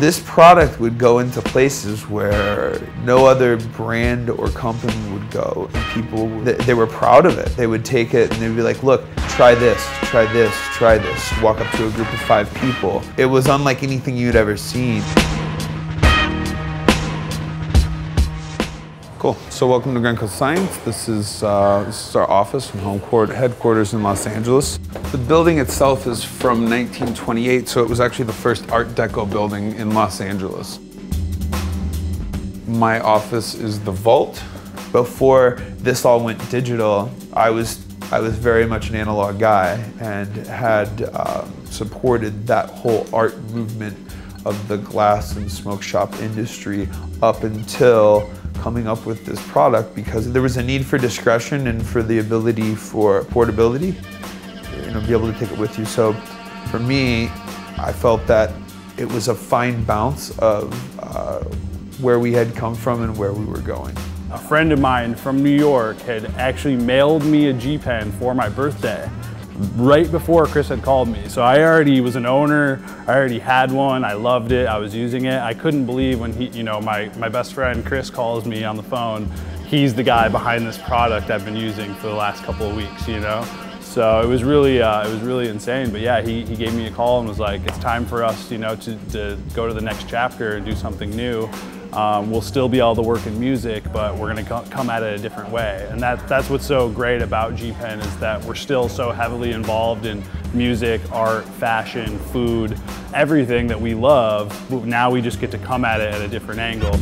This product would go into places where no other brand or company would go. And people, they were proud of it. They would take it and they'd be like, look, try this, try this, try this. Walk up to a group of five people. It was unlike anything you'd ever seen. Cool. So welcome to Grenco Science. This is uh, this is our office and home court headquarters in Los Angeles. The building itself is from 1928, so it was actually the first Art Deco building in Los Angeles. My office is the vault. Before this all went digital, I was I was very much an analog guy and had um, supported that whole art movement of the glass and smoke shop industry up until coming up with this product because there was a need for discretion and for the ability for portability, you know, be able to take it with you. So for me, I felt that it was a fine bounce of uh, where we had come from and where we were going. A friend of mine from New York had actually mailed me a G-Pen for my birthday right before Chris had called me. So I already was an owner, I already had one, I loved it, I was using it. I couldn't believe when he, you know, my, my best friend Chris calls me on the phone, he's the guy behind this product I've been using for the last couple of weeks, you know? So it was really, uh, it was really insane. But yeah, he, he gave me a call and was like, it's time for us, you know, to, to go to the next chapter and do something new. Um, we'll still be able to work in music, but we're going to come at it a different way. And that, that's what's so great about G-Pen is that we're still so heavily involved in music, art, fashion, food, everything that we love. But now we just get to come at it at a different angle.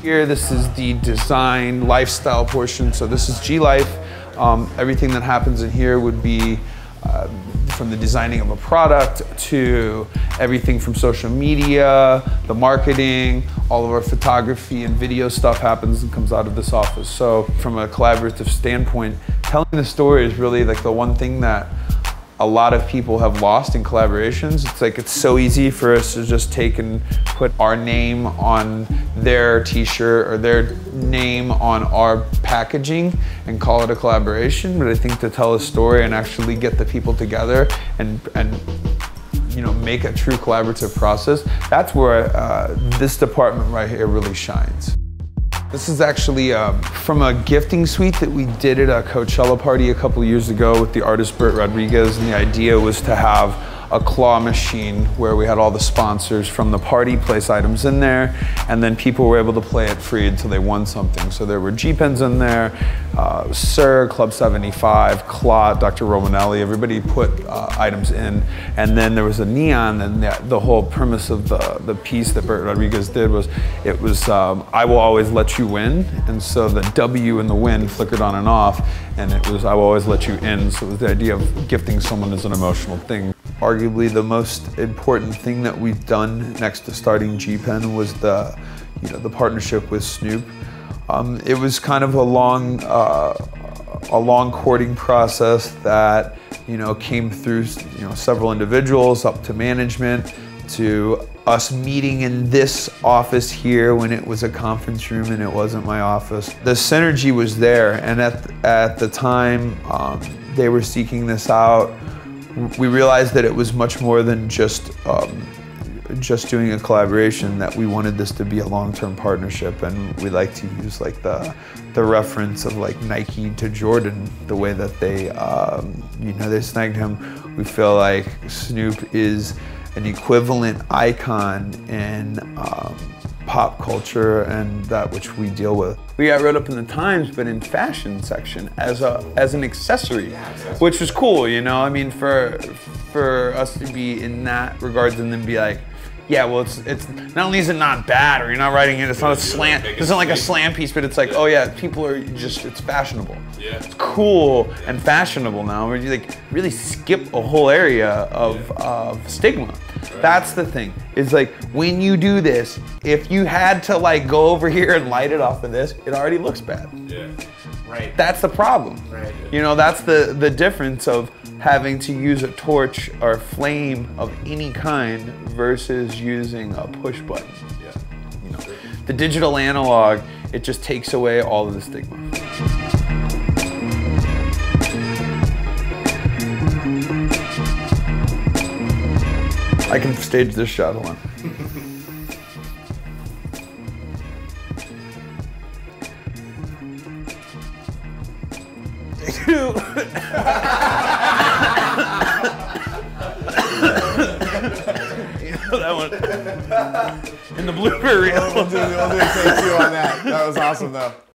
Here, this is the design lifestyle portion. So this is G-Life. Um, everything that happens in here would be uh, from the designing of a product to everything from social media, the marketing, all of our photography and video stuff happens and comes out of this office. So from a collaborative standpoint, telling the story is really like the one thing that a lot of people have lost in collaborations. It's like it's so easy for us to just take and put our name on their t-shirt or their name on our packaging and call it a collaboration. But I think to tell a story and actually get the people together and, and you know, make a true collaborative process, that's where uh, this department right here really shines. This is actually um, from a gifting suite that we did at a Coachella party a couple years ago with the artist Bert Rodriguez, and the idea was to have a claw machine where we had all the sponsors from the party place items in there and then people were able to play it free until they won something. So there were G-Pens in there, uh, Sir, Club 75, Clot, Dr. Romanelli, everybody put uh, items in and then there was a neon and the, the, whole premise of the, the piece that Bert Rodriguez did was it was um, I will always let you win and so the W in the win flickered on and off and it was I will always let you in so it was the idea of gifting someone as an emotional thing arguably the most important thing that we've done next to starting G-Pen was the, you know, the partnership with Snoop. Um, it was kind of a long, uh, a long courting process that, you know, came through, you know, several individuals up to management to us meeting in this office here when it was a conference room and it wasn't my office. The synergy was there and at, at the time um, they were seeking this out we realized that it was much more than just um, just doing a collaboration that we wanted this to be a long-term partnership and we like to use like the the reference of like Nike to Jordan the way that they um, you know they snagged him. We feel like Snoop is an equivalent icon in um, pop culture and that which we deal with. We got wrote up in the Times, but in fashion section as a as an accessory, which was cool. You know, I mean, for for us to be in that regards and then be like, yeah, well, it's it's not only is it not bad, or you're not writing it, it's not a slant, it's not like a slam piece, but it's like, oh yeah, people are just, it's fashionable. Yeah. It's cool and fashionable now. Where you like really skip a whole area of, of stigma. That's the thing. It's like when you do this, if you had to like go over here and light it off of this, it already looks bad. Yeah. Right. That's the problem. Right. You know, that's the the difference of having to use a torch or flame of any kind versus using a push button. Yeah. You know, the digital analog, it just takes away all of the stigma. I can stage this shot. Hold on. that one in the blooper reel. We'll do, we'll do take two on that. That was awesome though.